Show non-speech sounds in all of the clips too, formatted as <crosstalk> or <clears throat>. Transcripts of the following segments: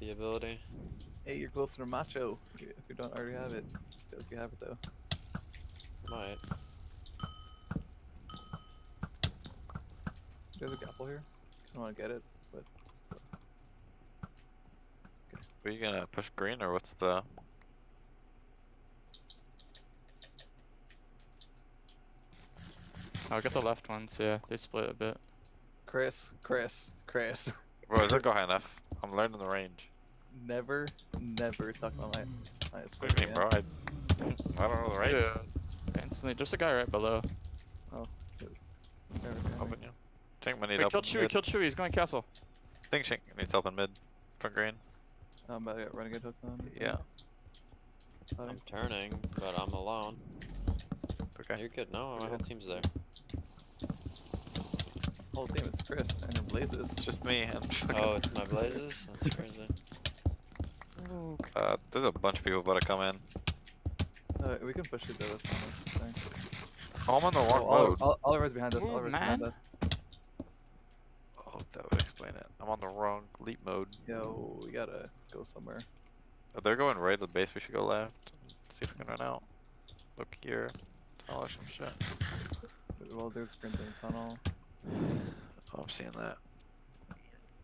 the ability. Hey, you're closer to Macho. If you, don't already have it. If you have it though. Might. Do you have a gapple here? I don't want to get it, but Okay. Are you gonna push green or what's the? I'll get the left ones, yeah. They split a bit. Chris, Chris, Chris. Bro, is it go high enough? I'm learning the range. Never, never talk about my. my What do you mean, bro? I, I don't know the range. Yeah. Instantly, there's a guy right below. Oh, never. Open you. Think we need We help killed in Chewie, mid. killed Chewie, he's going castle. Think Shink needs help in mid. Front green. I'm about to get renegade hooked on. Yeah. I'm turning, but I'm alone. Okay. You're good. No, my whole team's there. Whole team is Chris and your blazes. It's just me and fucking. Oh, <laughs> it's my blazes? That's crazy. Uh, there's a bunch of people about to come in. Uh, we can push it though. That's fine. that's. Oh, I'm on the wrong Oh, road. all, Oliver's behind us. Ooh, Oliver's behind us. Oh, that would explain it. I'm on the wrong leap mode. Yo, we gotta go somewhere. Oh, they're going right to the base. We should go left. See if we can run out. Look here. Tunnel or some shit. Well, there's sprinting tunnel. Oh, I'm seeing that.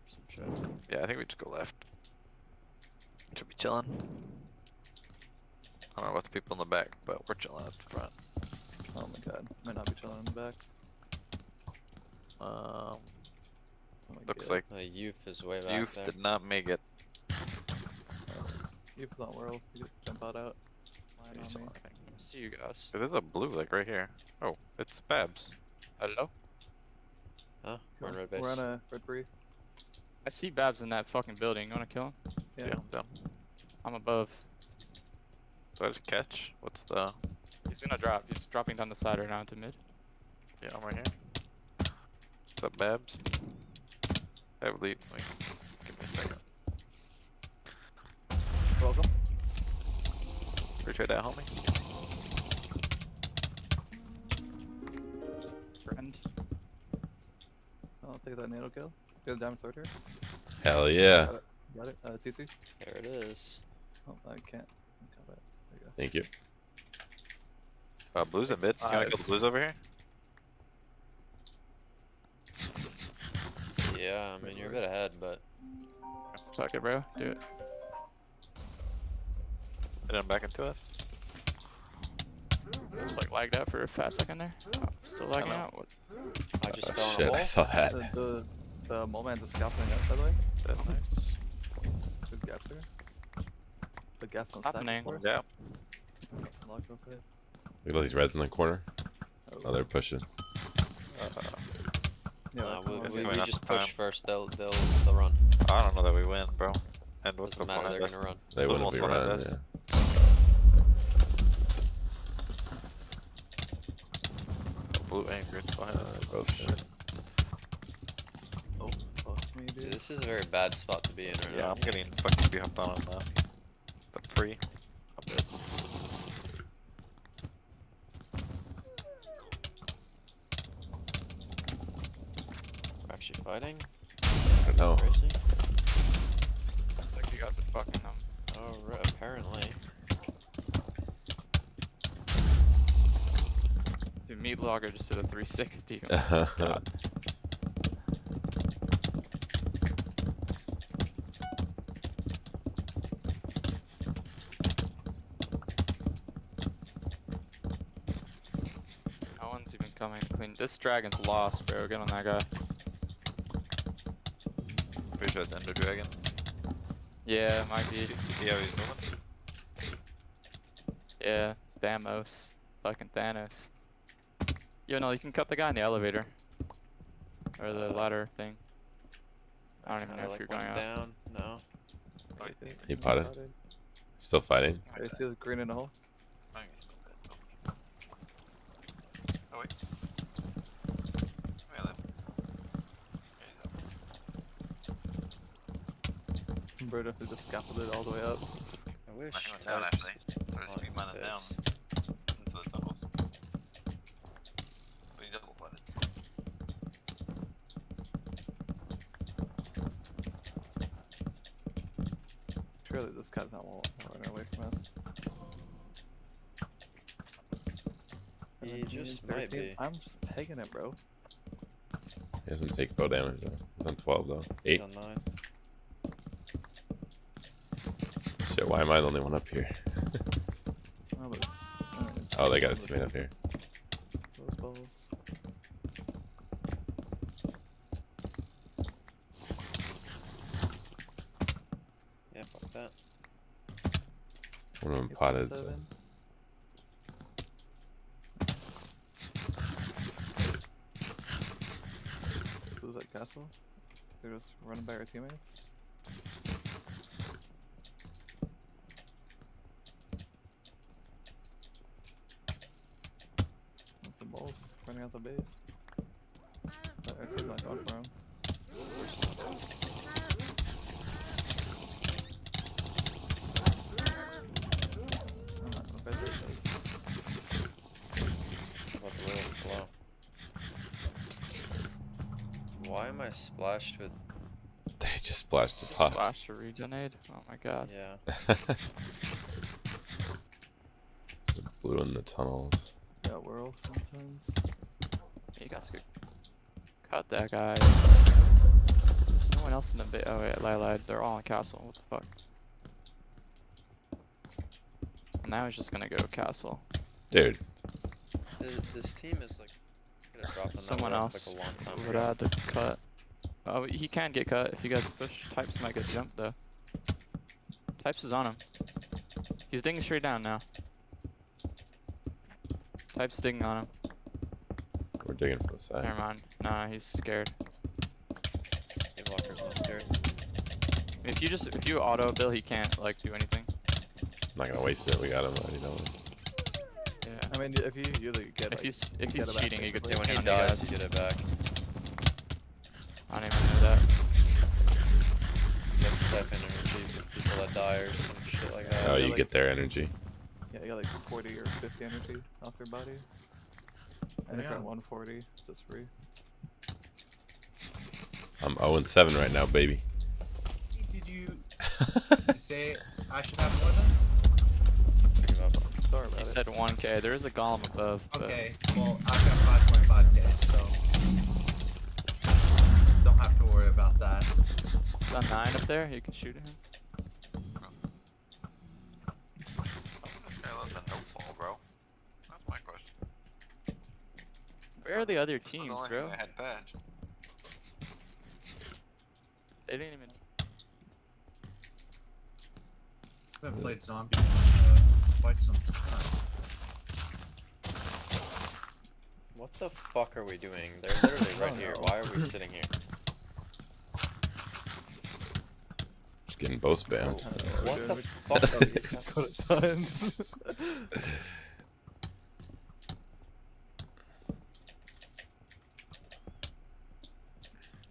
Some shit. Yeah, I think we just go left. Should be chilling. I don't know about the people in the back, but we're chilling at the front. Oh my god, might not be chilling in the back. Um, Oh looks god. like The youth is way back youth there. did not make it. You've not world. You could jump out out. Line He's on chilling, me. I think. I see you guys. There's a blue like right here. Oh, it's Babs. Hello? Huh? We're in red base. We're on a red brief. I see Babs in that fucking building. You wanna kill him? Yeah, Yeah. I'm down. I'm above. Do I just catch? What's the? He's gonna drop. He's dropping down the side right now into mid. Yeah, I'm right here. What's up, Babs? I have leap. Wait, give me a second. Welcome. Retry that, homie. Friend. I'll take that NATO kill. Get the diamond sword here. Hell yeah. Got it. Uh, TC. There it is. Oh, I can't. Got it. There you go. Thank you. Uh, blues in mid. You wanna kill the blues over here? Yeah, I mean, you're a bit ahead, but Fuck it, bro. Do it. Hit him back into us. Just like lagged out for a fat second there. Oh, still lagging know. out. What? I just Oh, fell in a shit, I saw that. The, the, the mole man's a scaffolding up, by the way. That's nice. Good gaps here. The gas on What's happening? stack, Yeah. Lock real quick. Look at all these reds in the corner. Oh, Oh, they're pushing. Uh, yeah, Nah, come we, we, we up just time. push first. They'll they'll they'll run. I don't know that we win, bro. And what's Doesn't going matter. They're us? gonna run. They Blue wouldn't be running. Yeah. Blue and green's behind Uh, us. they're both shit. Oh, fuck me, Dude, dude. this is a very bad spot to be in right Yeah, now. I'm getting fucking be hopped on on the, the pre. A bit. We're actually fighting. I don't know. Crazy. Like you guys are fucking them. Oh, right, apparently. Dude, Meat Logger just did a 360. <laughs> God. No one's even coming to clean. This dragon's lost, bro. Get on that guy. Pretty sure it's Ender Dragon. Yeah, might be. See, see how he's moving? Yeah, Thamos. Fucking Thanos. Yo, no, you can cut the guy in the elevator. Or the ladder thing. I don't even Kinda know if like you're went going out. down. No. Wait, He potted. Still fighting. I see the green in the hole. I think he's still dead. Oh wait. Wait, left. Yeah, he's up. Bro, have to just scaffold it all the way up. I wish. Mine went down, Types actually. So just on speed mine this. down into the tunnels. But he double potted. Surely this guy's not wa- running away from us. He 17, just might 13. be. I'm just pegging it, bro. He doesn't take bow damage though. He's on 12 though. He's 8. on nine. Shit, why am I the only one up here? <laughs> Oh, they got a teammate up here. Those balls. Yeah, fuck that. One of them potted. So. Who's at castle? They're just running by our teammates. With the balls running out the base. But our team's not going for him. I'm not gonna bet this shit. About the little flow. Why am I splashed with? <laughs> They just splashed a pot. Splash or regenerate. Oh my god. Yeah. <laughs> There's a blue in the tunnels. Yeah, world sometimes. You guys could cut that guy. There's no one else in the bit. Oh wait, Lila, they're all in castle. What the fuck? Now he's just gonna go castle. Dude, This, this team is like. Could have dropped on Someone else Like a long time would have to cut. Oh, he can get cut if you guys push. Types might get jumped though. Types is on him. He's digging straight down now. Types digging on him. We're digging for the side. Never mind. Nah, he's scared. Walker's not scared. If you just if you auto bill, he can't like do anything. I'm not gonna waste it. We got him already, don't? Yeah. I mean, if you usually get If like, he's if he's get it back cheating, he could technically. Yeah, when he spin on you dies, guys. get it back. I don't even know that. You get second energy for people that die or some shit like that. Oh, yeah, you like- get their energy. yeah, you got like 40 or 50 energy off their body. And if you're Yeah. at 140, it's just free. I'm 0 and 7 right now, baby. Did you, did <laughs> you say I should have more than? Pick him. Sorry He about it. said 1k. There is a golem above. But Okay, well I've got 5.5k, so don't have to worry about that. Is that. 9 up there. You can shoot at him. Where are the other teams, bro? thing I had badge. They didn't even. I haven't played zombie in uh, quite some time. What the fuck are we doing? They're literally <laughs> right Oh, here. no. Why are we sitting here? Just getting both spammed. What the fuck are these <laughs> <laughs> Go to tons.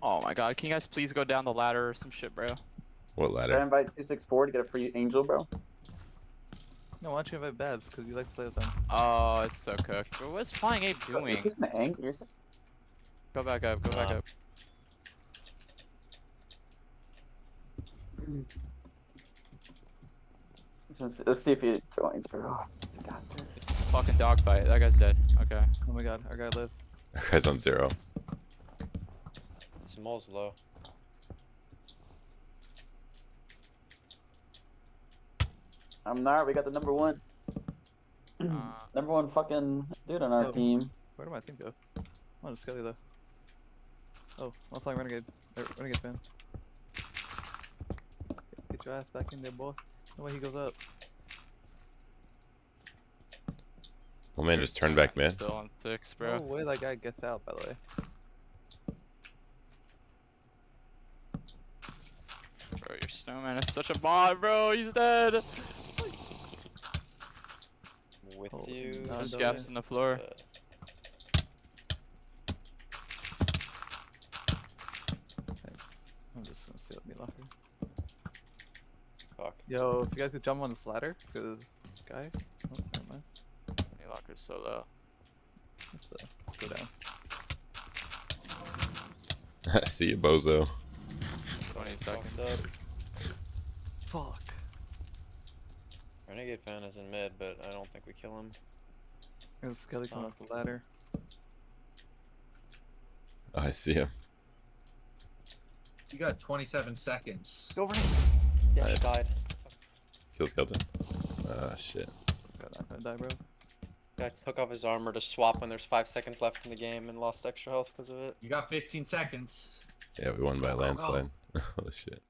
Oh my god, can you guys please go down the ladder or some shit, bro? What Should I invite 264 to get a free angel, bro? no, why don't you invite Babs? Because you like to play with them. Oh, it's so cooked. Bro, what's Flying Ape doing? Is this an ang? You're such- Go back up, go back Uh, up. Let's, let's see if he joins, bro. I got this. It's a fucking dogfight. That guy's dead. Okay. Oh my god, our guy lived. Our guy's on 0. Small's low. I'm Nar, we got the number one. Uh, <clears throat> number one fucking dude on our Oh. team. Where did my team go? Oh, just Skelly though. Oh, I'm playing Renegade. Er, Renegade fan. Get your ass back in there, boy. No way he goes up. Oh man, just turn back, man. Still on six, bro. No way that guy gets out, by the way. Bro, your snowman is such a bot, bro. He's dead. With Holy you. no, There's gaps worry. in the floor. uh, I'm just gonna steal me locker. Fuck. Yo, if you guys could jump on this ladder, cause guy. Oh, never mind. Your locker's so low. Let's, uh, let's go down. I <laughs> see you, bozo. 20 Fucked seconds. up. Fuck. Renegade fan is in mid, but I don't think we kill him. There's a skelly coming Oh. up the ladder. Oh, I see him. You got 27 seconds. Go Renegade! Yeah, Nice. she died. Kill skeleton. Ah, shit. God, I'm gonna die, bro. Guy took off his armor to swap when there's five seconds left in the game and lost extra health because of it. You got 15 seconds. Yeah, we won by a landslide. <laughs> oh shit.